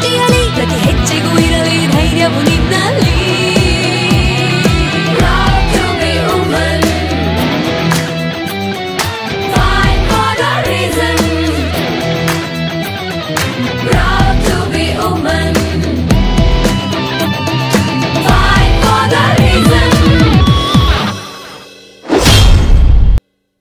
ಸೃಷ್ಟಿಯಲಿ ಪ್ರತಿ ಹೆಚ್ಚಿಗೂ ಇರಲಿ ಧೈರ್ಯವು ನಿನ್ನಲ್ಲಿ